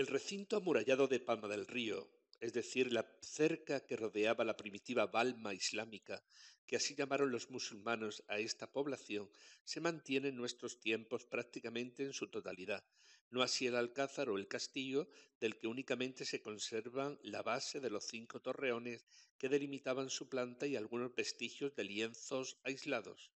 El recinto amurallado de Palma del Río, es decir, la cerca que rodeaba la primitiva Balma islámica, que así llamaron los musulmanos a esta población, se mantiene en nuestros tiempos prácticamente en su totalidad, no así el alcázar o el castillo, del que únicamente se conservan la base de los cinco torreones que delimitaban su planta y algunos vestigios de lienzos aislados.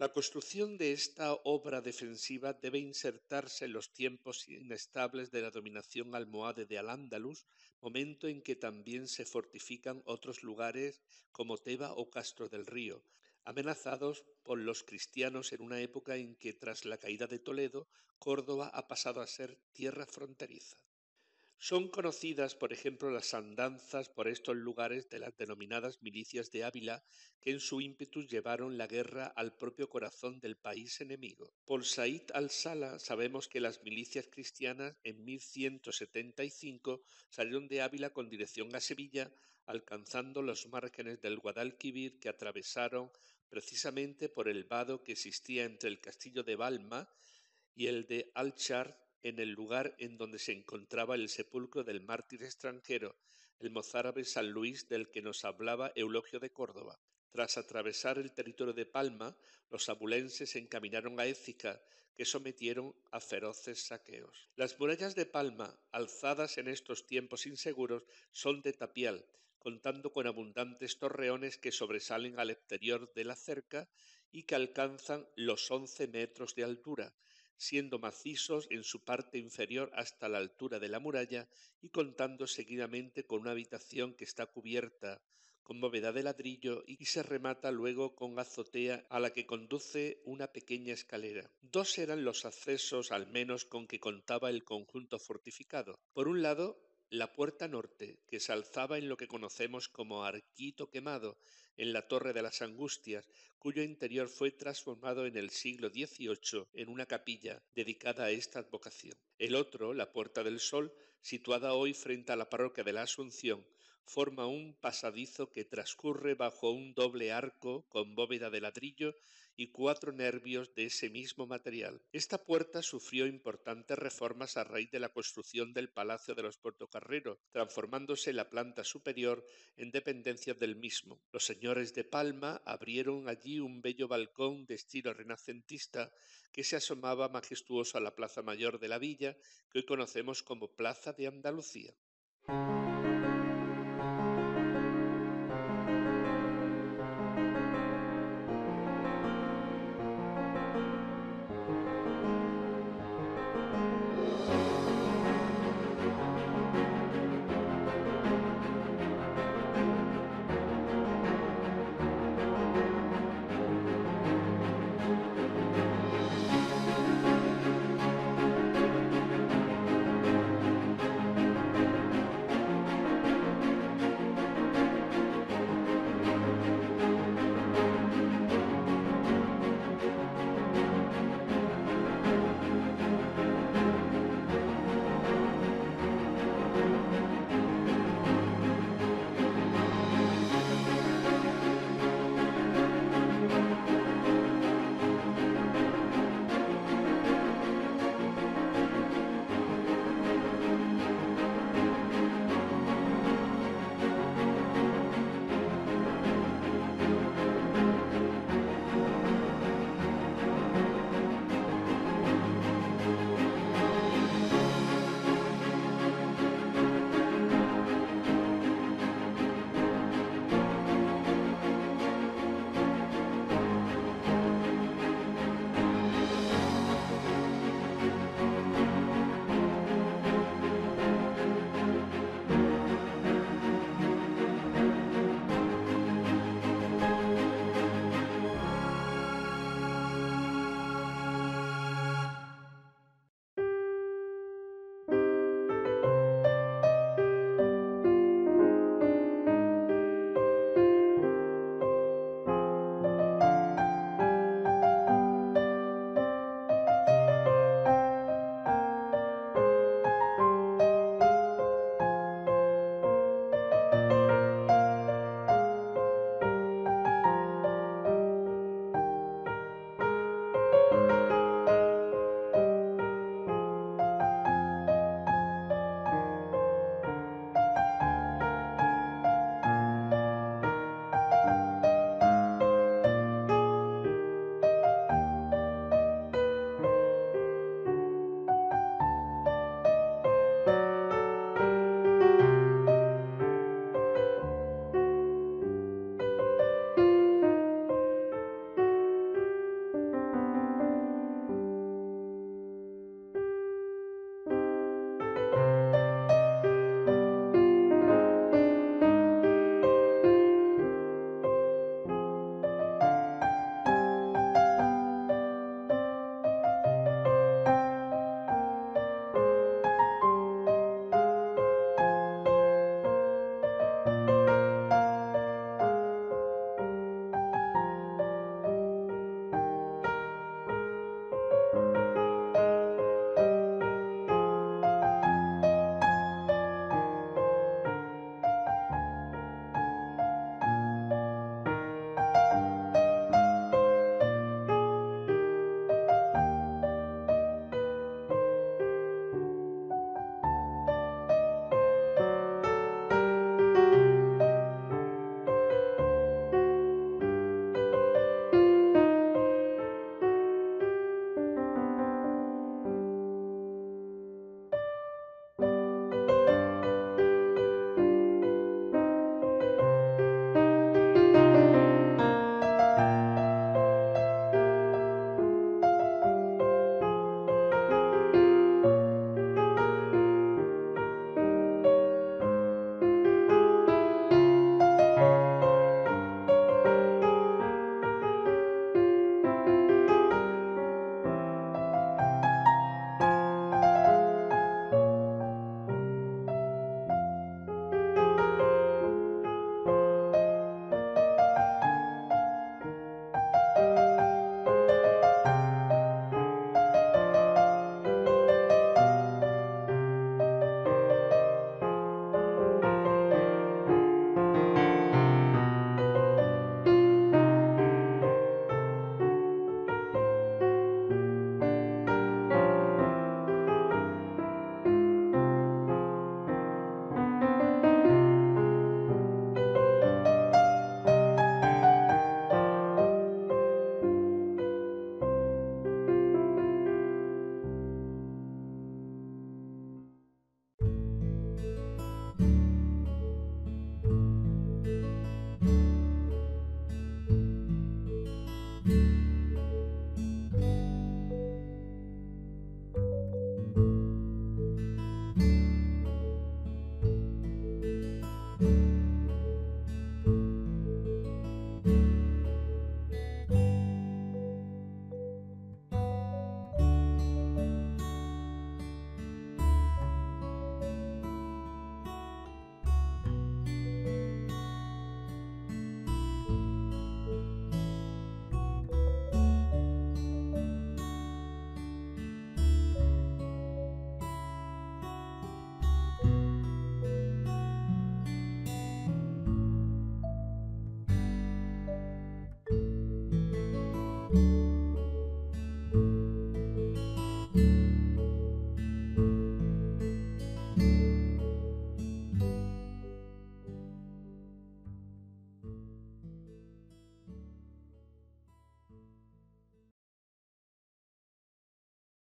La construcción de esta obra defensiva debe insertarse en los tiempos inestables de la dominación almohade de Al-Ándalus, momento en que también se fortifican otros lugares como Teba o Castro del Río, amenazados por los cristianos en una época en que tras la caída de Toledo, Córdoba ha pasado a ser tierra fronteriza. Son conocidas, por ejemplo, las andanzas por estos lugares de las denominadas milicias de Ávila, que en su ímpetu llevaron la guerra al propio corazón del país enemigo. Por Said al-Sala sabemos que las milicias cristianas en 1175 salieron de Ávila con dirección a Sevilla, alcanzando los márgenes del Guadalquivir que atravesaron precisamente por el vado que existía entre el castillo de Balma y el de Alchar en el lugar en donde se encontraba el sepulcro del mártir extranjero, el mozárabe San Luis del que nos hablaba Eulogio de Córdoba. Tras atravesar el territorio de Palma, los abulenses se encaminaron a Écija, que sometieron a feroces saqueos. Las murallas de Palma, alzadas en estos tiempos inseguros, son de tapial, contando con abundantes torreones que sobresalen al exterior de la cerca y que alcanzan los once metros de altura, siendo macizos en su parte inferior hasta la altura de la muralla y contando seguidamente con una habitación que está cubierta con bóveda de ladrillo y se remata luego con azotea a la que conduce una pequeña escalera. Dos eran los accesos al menos con que contaba el conjunto fortificado. Por un lado, la puerta norte, que se alzaba en lo que conocemos como Arquito Quemado, en la Torre de las Angustias, cuyo interior fue transformado en el siglo XVIII en una capilla dedicada a esta advocación. El otro, la Puerta del Sol, situada hoy frente a la parroquia de la Asunción, forma un pasadizo que transcurre bajo un doble arco con bóveda de ladrillo y cuatro nervios de ese mismo material. Esta puerta sufrió importantes reformas a raíz de la construcción del Palacio de los Portocarreros, transformándose la planta superior en dependencia del mismo. Los señores de Palma abrieron allí un bello balcón de estilo renacentista que se asomaba majestuoso a la plaza mayor de la villa, que hoy conocemos como Plaza de Andalucía.